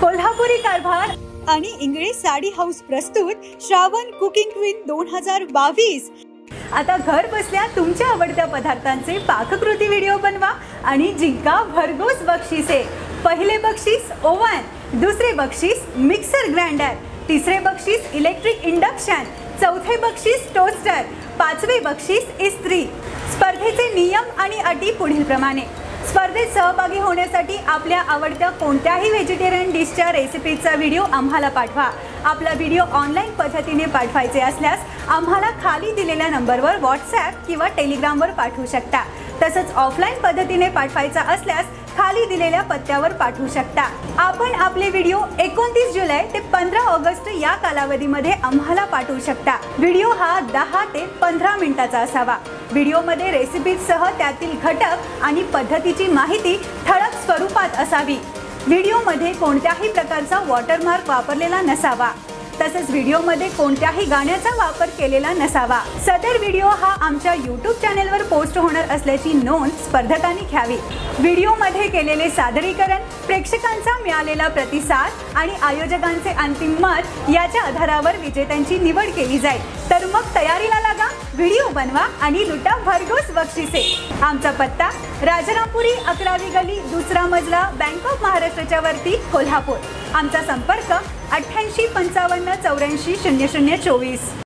कोल्हापुरी कारभार आणि इंगळे साडी हाऊस प्रस्तुत श्रावण कुकिंग क्वीन दोन हजार बावीस. आता घर बसल्या तुमच्या आवडत्या पदार्थांचे पाककृती व्हिडिओ बनवा आणि जिंका भरघोस बक्षिसे. पहिले बक्षीस ओव्हन दुसरे बक्षीस मिक्सर ग्राइंडर तिसरे बक्षीस इलेक्ट्रिक इंडक्शन चौथे बक्षीस टोस्टर पाचवे बक्षीस इस्त्री. स्पर्धेचे नियम आणि अटी पुढीलप्रमाणे. स्पर्धेत सहभागी होण्यासाठी आपल्या आवडत्या कोणत्याही व्हेजिटेरियन डिशच्या रेसिपीचा व्हिडिओ आम्हाला पाठवा. आपला व्हिडिओ ऑनलाईन पद्धतीने पाठवायचे असल्यास आम्हाला खाली दिलेल्या नंबरवर व्हॉट्सॲप किंवा टेलिग्रामवर पाठवू शकता. तसंच ऑफलाईन पद्धतीने पाठवायचा असल्यास खाली दिलेल्या पत्त्यावर पाठवू शकता. आपण आपले व्हिडिओ एकोणतीस जुलै ते पंधरा ऑगस्ट या कालावधीमध्ये आम्हाला पाठवू शकता. व्हिडिओ हा दहा ते पंधरा मिनिटाचा असावा. व्हिडिओमध्ये रेसिपीजसह त्यातील घटक आणि पद्धतीची माहिती ठळक स्वरूपात असावी. व्हिडिओमध्ये कोणत्याही प्रकारचा वॉटरमार्क वापरलेला नसावा. तसेच व्हिडिओमध्ये कोणत्याही गाण्याचा वापर केलेला नसावा. सदर व्हिडिओ हा आमच्या यूट्यूब चॅनेलवर पोस्ट होणार असल्याची नोंद स्पर्धकांनी घ्यावी. व्हिडिओमध्ये केलेले सादरीकरण प्रेक्षकांचा मिळालेला प्रतिसाद आणि आयोजकांचे अंतिम मत याच्या आधारावर विजेत्यांची निवड केली जाईल. तर मग तयारीला लागा व्हिडिओ बनवा आणि लुटा भरघोस बक्षिसे. आमचा पत्ता राजारामपुरी अकरावी गली दुसरा मजला बँक ऑफ महाराष्ट्राच्या वरती कोल्हापूर. आमचा संपर्क अठ्ठ्याऐंशी पंचावन्न चौऱ्याऐंशी शून्य शून्य चोवीस.